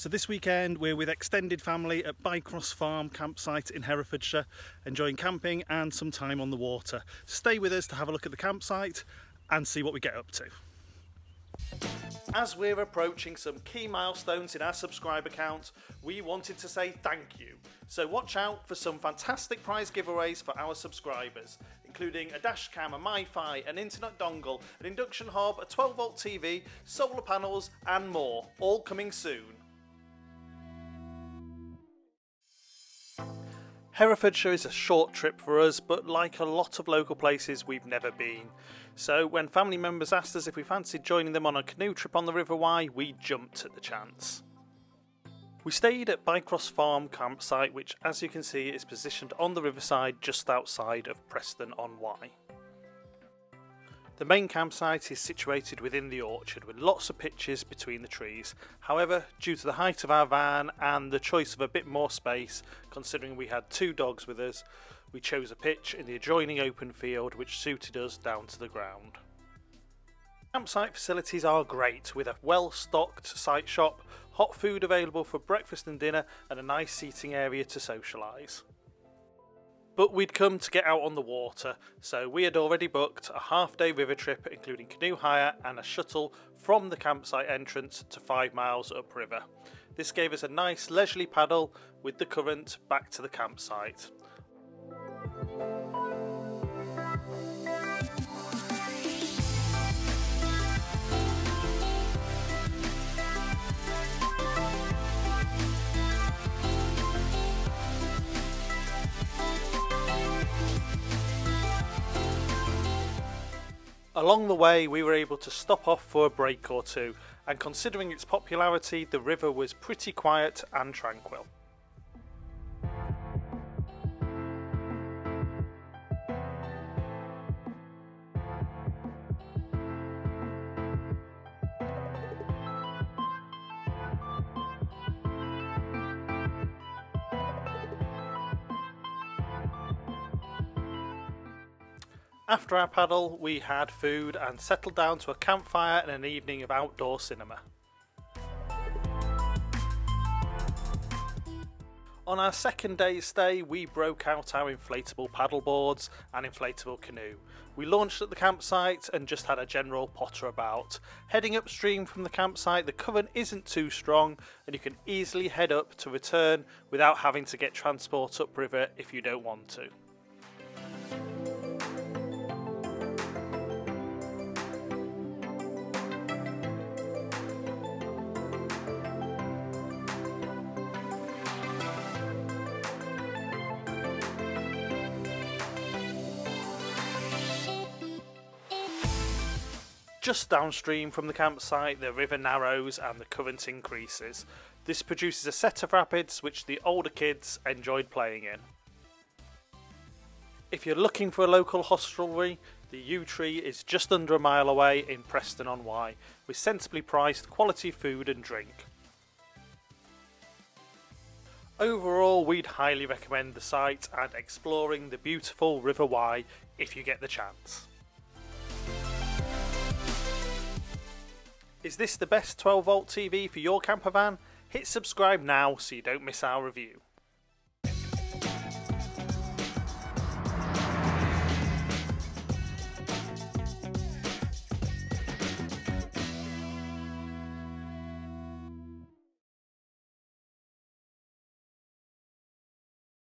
So this weekend we're with extended family at Byecross Farm campsite in Herefordshire, enjoying camping and some time on the water. Stay with us to have a look at the campsite and see what we get up to. As we're approaching some key milestones in our subscriber count, we wanted to say thank you. So watch out for some fantastic prize giveaways for our subscribers, including a dash cam, a MiFi, an internet dongle, an induction hob, a 12 volt TV, solar panels and more, all coming soon. Herefordshire is a short trip for us, but like a lot of local places, we've never been. So when family members asked us if we fancied joining them on a canoe trip on the River Wye, we jumped at the chance. We stayed at Byecross Farm campsite, which as you can see is positioned on the riverside just outside of Preston on Wye. The main campsite is situated within the orchard with lots of pitches between the trees. However, due to the height of our van and the choice of a bit more space, considering we had two dogs with us, we chose a pitch in the adjoining open field which suited us down to the ground. Campsite facilities are great with a well stocked site shop, hot food available for breakfast and dinner, and a nice seating area to socialise. But we'd come to get out on the water, so we had already booked a half day river trip including canoe hire and a shuttle from the campsite entrance to 5 miles upriver. This gave us a nice leisurely paddle with the current back to the campsite. Along the way, we were able to stop off for a break or two, and considering its popularity, the river was pretty quiet and tranquil. After our paddle, we had food and settled down to a campfire and an evening of outdoor cinema. On our second day's stay, we broke out our inflatable paddle boards and inflatable canoe. We launched at the campsite and just had a general potter about. Heading upstream from the campsite, the current isn't too strong and you can easily head up to return without having to get transport upriver if you don't want to. Just downstream from the campsite, the river narrows and the current increases. This produces a set of rapids which the older kids enjoyed playing in. If you're looking for a local hostelry, the Yew Tree is just under a mile away in Preston on Wye, with sensibly priced quality food and drink. Overall, we'd highly recommend the site and exploring the beautiful River Wye if you get the chance. Is this the best 12 volt TV for your camper van? Hit subscribe now so you don't miss our review.